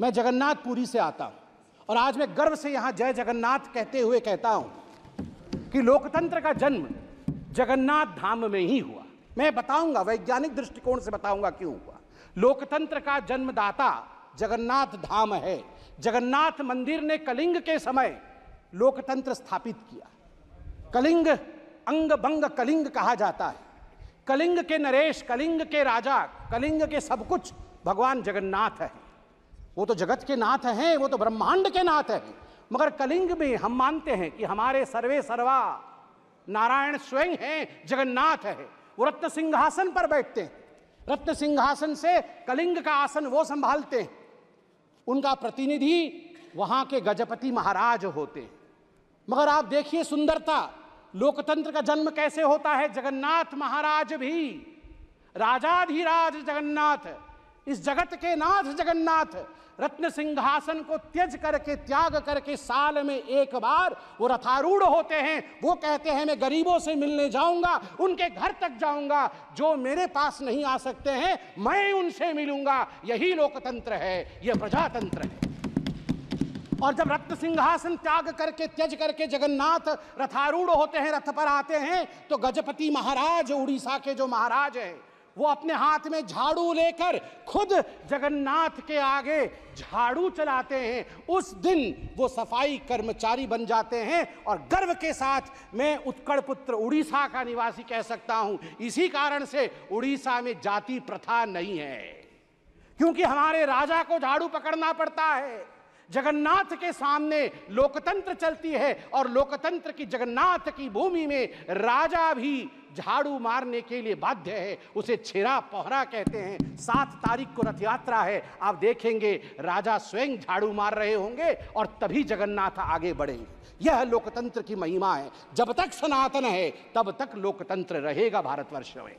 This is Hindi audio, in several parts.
मैं जगन्नाथपुरी से आता हूँ। और आज मैं गर्व से यहाँ जय जगन्नाथ कहते हुए कहता हूँ कि लोकतंत्र का जन्म जगन्नाथ धाम में ही हुआ। मैं बताऊँगा, वैज्ञानिक दृष्टिकोण से बताऊँगा क्यों हुआ। लोकतंत्र का जन्मदाता जगन्नाथ धाम है। जगन्नाथ मंदिर ने कलिंग के समय लोकतंत्र स्थापित किया। कलिंग अंग बंग कलिंग कहा जाता है। कलिंग के नरेश, कलिंग के राजा, कलिंग के सब कुछ भगवान जगन्नाथ है। वो तो जगत के नाथ हैं, वो तो ब्रह्मांड के नाथ हैं। मगर कलिंग में हम मानते हैं कि हमारे सर्वे सर्वा नारायण स्वयं हैं, जगन्नाथ है। वो रत्न सिंहासन पर बैठते हैं। रत्न सिंहासन से कलिंग का आसन वो संभालते हैं। उनका प्रतिनिधि वहाँ के गजपति महाराज होते हैं। मगर आप देखिए सुंदरता, लोकतंत्र का जन्म कैसे होता है? जगन्नाथ महाराज भी राजाधिराज जगन्नाथ। इस जगत के नाथ जगन्नाथ, रत्न सिंहासन को त्यज करके, त्याग करके साल में एक बार वो रथारूढ़ होते हैं। वो कहते हैं, मैं गरीबों से मिलने जाऊँगा, उनके घर तक जाऊँगा, जो मेरे पास नहीं आ सकते हैं, मैं उनसे मिलूँगा। यही लोकतंत्र है यह प्रजातंत्र है। और जब रत्न सिंहासन त्याग करके, त्यज करके जगन्नाथ रथारूढ़ होते हैं, रथ पर आते हैं तो गजपति महाराज, उड़ीसा के जो महाराज हैं वो अपने हाथ में झाड़ू लेकर खुद जगन्नाथ के आगे झाड़ू चलाते हैं। उस दिन वो सफ़ाई कर्मचारी बन जाते हैं और गर्व के साथ मैं उत्कड़ पुत्र उड़ीसा का निवासी कह सकता हूँ। इसी कारण से उड़ीसा में जाति प्रथा नहीं है। क्योंकि हमारे राजा को झाड़ू पकड़ना पड़ता है। जगन्नाथ के सामने लोकतंत्र चलती है और लोकतंत्र की जगन्नाथ की भूमि में राजा भी झाड़ू मारने के लिए बाध्य है। उसे छेरा पोहरा कहते हैं। सात तारीख को रथ यात्रा है। आप देखेंगे, राजा स्वयं झाड़ू मार रहे होंगे और तभी जगन्नाथ आगे बढ़ेंगे। यह लोकतंत्र की महिमा है। जब तक सनातन है, तब तक लोकतंत्र रहेगा भारतवर्ष में।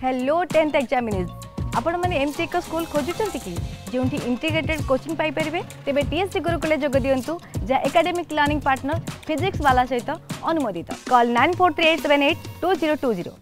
हेलो टेन्थ एग्जामिनीज ଆପଣମାନେ ଏମିତି ଏକ ସ୍କୁଲ ଖୋଜୁଛନ୍ତି କି ଯେଉଁଠି ଇଣ୍ଟିଗ୍ରେଟେଡ୍ କୋଚିଂ ପାଇପାରିବେ ତେବେ ଟିଏସ୍ସି ଗୁରୁକୁଲେ ଯୋଗ ଦିଅନ୍ତୁ ଯାହା ଏକାଡେମିକ୍ ଲର୍ଣ୍ଣିଂ ପାର୍ଟନର ଫିଜିକ୍ସ ବାଲା ସହିତ ଅନୁମୋଦିତ call nine four three eight seven eight two zero two zero